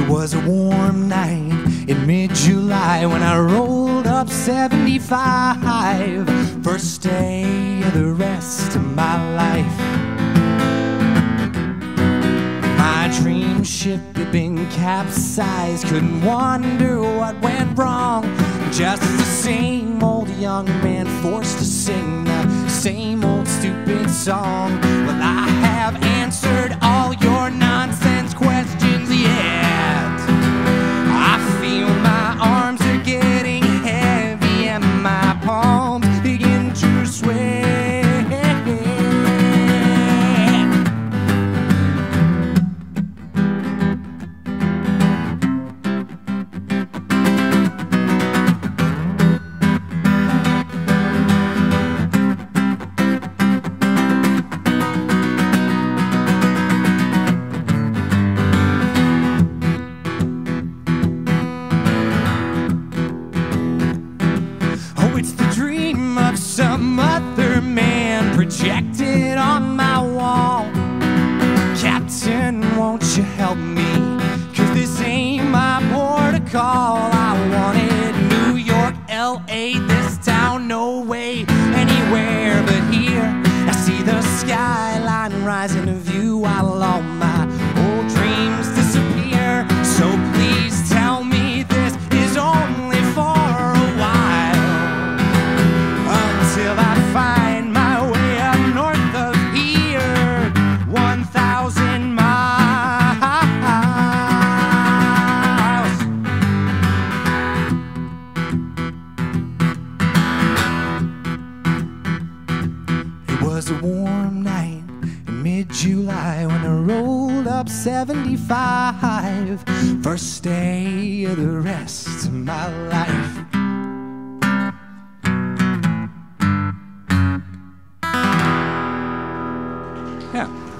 was a warm night in mid July when I rolled up 75. First day of the rest of my life. My dream ship had been capsized, couldn't wonder what went wrong. Just the same old young man forced to sing the same old stupid song. Of some other man projected on my wall. Captain, won't you help me? Cause this ain't my port call. I wanted New York, LA, this town, no way, anywhere but here. I see the skyline rising to view while all was a warm night in mid-July when I rolled up 75. First day of the rest of my life. Yeah.